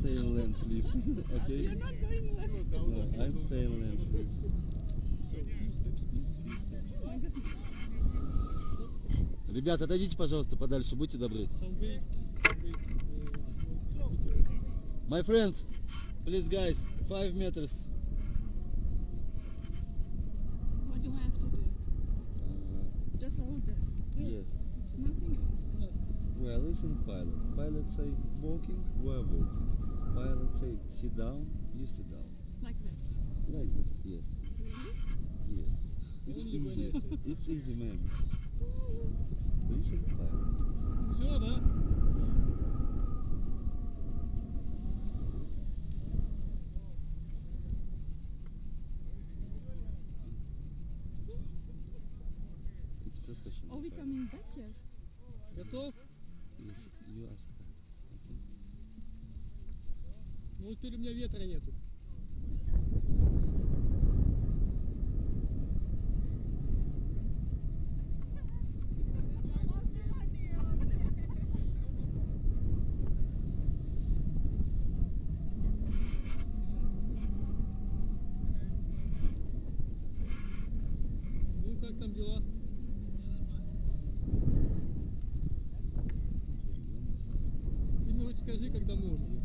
stay on land, please. okay? You're not going left. No, I'm staying land, please. So, few steps, please, few steps. Ребята, отойдите, пожалуйста, подальше, будьте добры. Uh. My friends, please guys, five meters. What do I have to do? Uh, Just all this. yes. Nothing else. Well, listen, pilot. Pilot say walking, we're walking. Pilot say sit down, you sit down. Like this. Like this, yes. Really? Yes. It's Only when easy. I say- It's easy, man. Listen, pilot. Все, да? It's professional. Are we pilot. coming back here? Готов? Yes, you ask Ну теперь у меня ветра нету. Ну как там дела? Скажи, когда можно.